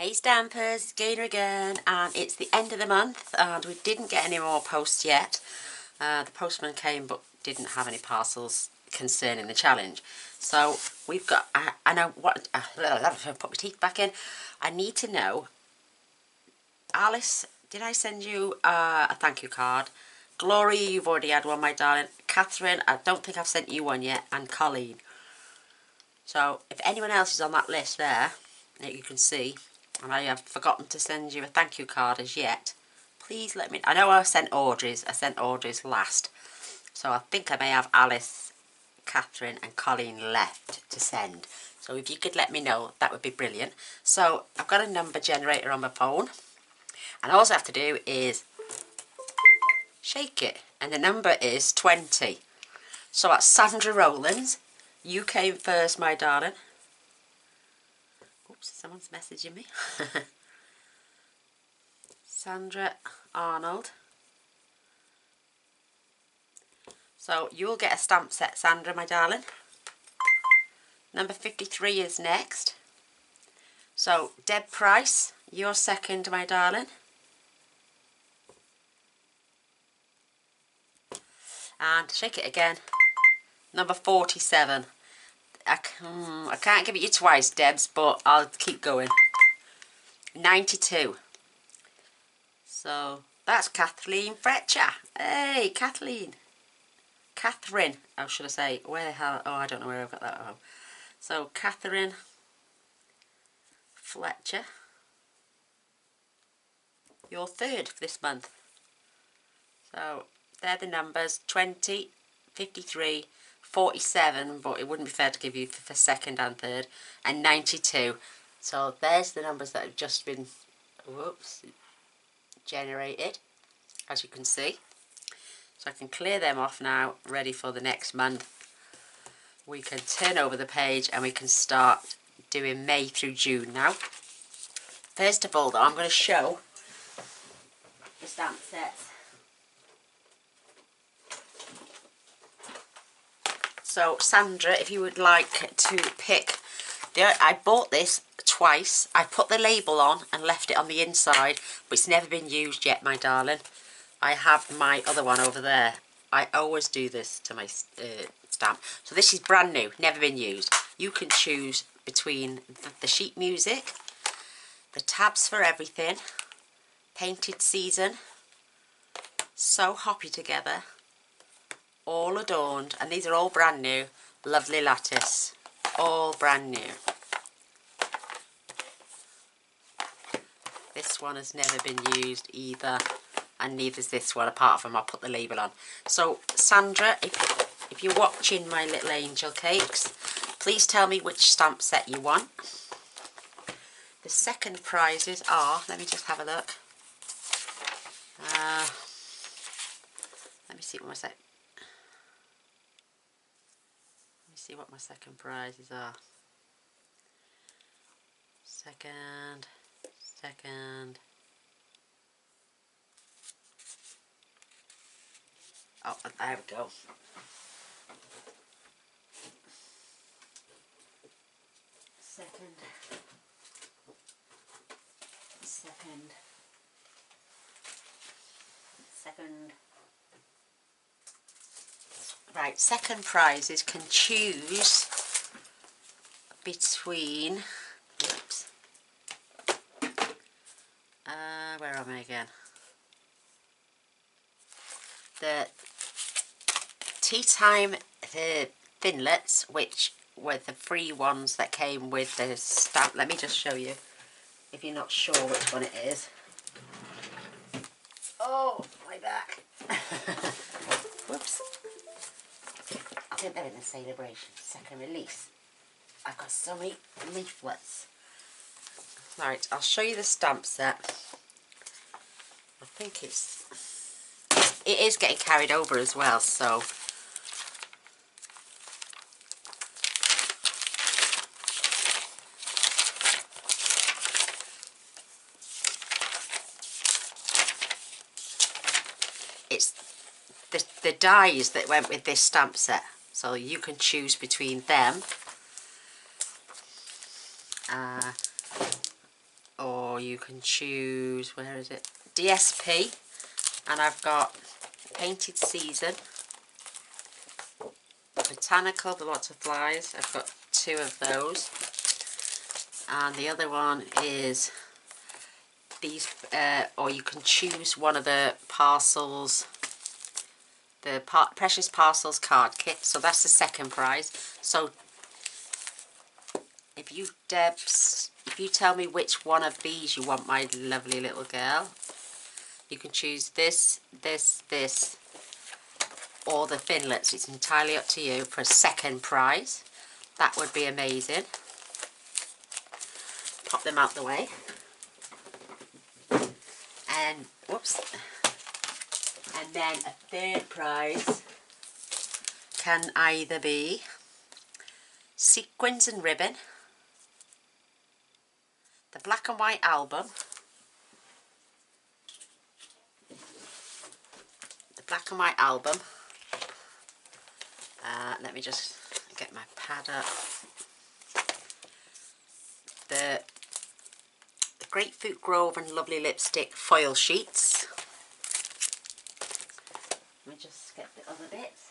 Hey Stampers, it's Gaynor again and it's the end of the month and we didn't get any more posts yet. Uh, the postman came but didn't have any parcels concerning the challenge. So we've got, I, I know what, uh, put my teeth back in. I need to know, Alice, did I send you uh, a thank you card? Glory, you've already had one, my darling. Catherine, I don't think I've sent you one yet. And Colleen. So if anyone else is on that list there, that you can see, and I have forgotten to send you a thank you card as yet, please let me... I know I sent Audrey's. I sent Audrey's last. So I think I may have Alice, Catherine and Colleen left to send. So if you could let me know, that would be brilliant. So I've got a number generator on my phone. And all I have to do is shake it. And the number is 20. So that's Sandra Rowlands. You came first, my darling. Oops, someone's messaging me. Sandra Arnold. So you'll get a stamp set, Sandra, my darling. Number 53 is next. So, Deb Price, you're second, my darling. And shake it again. Number 47. I, I can't give it you twice, Debs, but I'll keep going. 92. So, that's Kathleen Fletcher. Hey, Kathleen. Catherine. Oh, should I say, where the hell, oh, I don't know where I've got that. So, Catherine Fletcher. You're third for this month. So, they're the numbers, 20, 53, 47, but it wouldn't be fair to give you for second and third, and 92. So there's the numbers that have just been, whoops, generated, as you can see. So I can clear them off now, ready for the next month. We can turn over the page and we can start doing May through June now. First of all, though, I'm going to show the stamp sets So Sandra, if you would like to pick, I bought this twice. I put the label on and left it on the inside, but it's never been used yet, my darling. I have my other one over there. I always do this to my uh, stamp. So this is brand new, never been used. You can choose between the, the sheet music, the tabs for everything, painted season, so hoppy together, all adorned and these are all brand new. Lovely lattice. All brand new. This one has never been used either and neither is this one apart from I'll put the label on. So Sandra if, if you're watching my little angel cakes please tell me which stamp set you want. The second prizes are let me just have a look. Uh, let me see what my set see what my second prizes are. Second, second. Oh, uh, there we go. Second, second, second, Right, second prizes can choose between, oops, uh, where am I again? The tea time the thinlits, which were the free ones that came with the stamp. Let me just show you if you're not sure which one it is. Oh, my back. Whoops celebration. Second release. I've got so many leaflets. Right, I'll show you the stamp set. I think it's... It is getting carried over as well, so... It's the, the dies that went with this stamp set. So you can choose between them uh, or you can choose, where is it? DSP. And I've got Painted Season. Botanical with lots of flies. I've got two of those. And the other one is these, uh, or you can choose one of the parcels, the par Precious Parcels card kit. So that's the second prize. So if you, Debs, if you tell me which one of these you want my lovely little girl, you can choose this, this, this, or the Thinlits. It's entirely up to you for a second prize. That would be amazing. Pop them out the way. And, whoops. And then a third prize can either be sequins and ribbon, the black and white album, the black and white album, uh, let me just get my pad up, the, the Grapefruit Grove and Lovely Lipstick foil sheets, let me just get the other bits.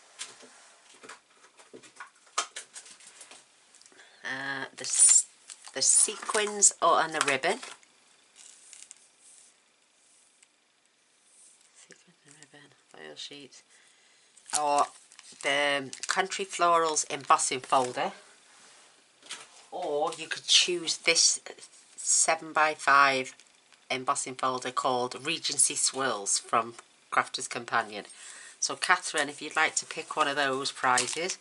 Uh, the the sequins or on the ribbon. Sequins and ribbon, foil sheets. Or the Country Florals embossing folder. Or you could choose this 7x5 embossing folder called Regency Swirls from Crafter's Companion. So Catherine, if you'd like to pick one of those prizes,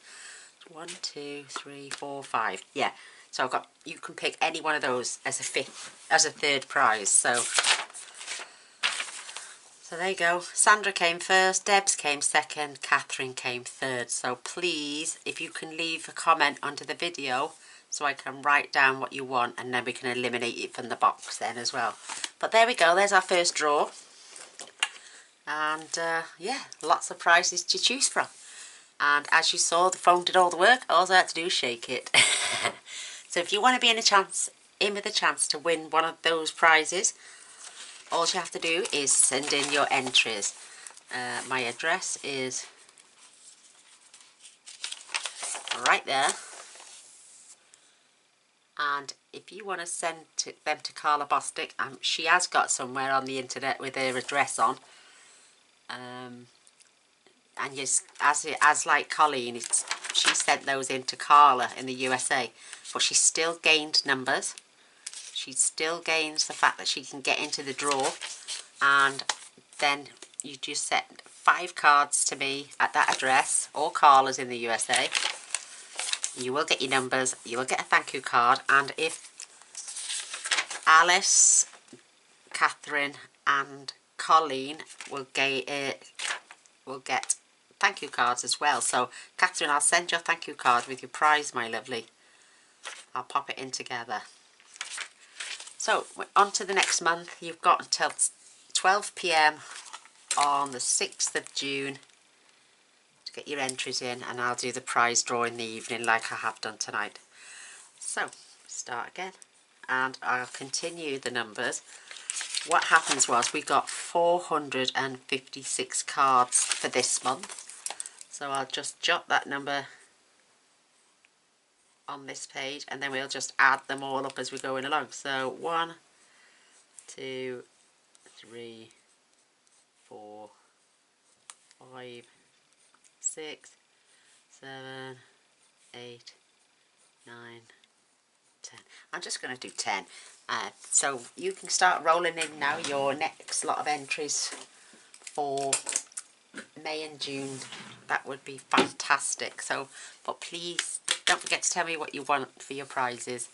one, two, three, four, five. Yeah, so I've got, you can pick any one of those as a fifth, as a third prize. So, so there you go. Sandra came first, Debs came second, Catherine came third. So please, if you can leave a comment under the video so I can write down what you want and then we can eliminate it from the box then as well. But there we go, there's our first draw. And uh, yeah, lots of prizes to choose from. And as you saw, the phone did all the work. All I had to do was shake it. So if you want to be in a chance, in with a chance to win one of those prizes, all you have to do is send in your entries. Uh, my address is right there. And if you want to send to them to Carla Bostic, um, she has got somewhere on the internet with her address on. Um, and yes, as as like Colleen, it's, she sent those in to Carla in the USA but she still gained numbers. She still gains the fact that she can get into the draw and then you just send five cards to me at that address or Carla's in the USA. You will get your numbers, you will get a thank you card and if Alice, Catherine and Colleen will get, uh, will get thank you cards as well. So Catherine, I'll send your thank you card with your prize, my lovely. I'll pop it in together. So, on to the next month. You've got until 12pm on the 6th of June to get your entries in and I'll do the prize draw in the evening like I have done tonight. So, start again and I'll continue the numbers. What happens was we got 456 cards for this month. So I'll just jot that number on this page and then we'll just add them all up as we're going along. So one, two, three, four, five, six, seven, eight, nine, ten. I'm just going to do ten. Uh, so you can start rolling in now your next lot of entries for May and June. That would be fantastic. So, but please don't forget to tell me what you want for your prizes.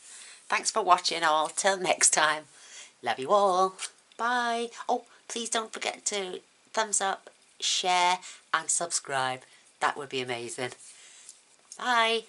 Thanks for watching all. Till next time. Love you all. Bye. Oh, please don't forget to thumbs up, share and subscribe. That would be amazing. Bye.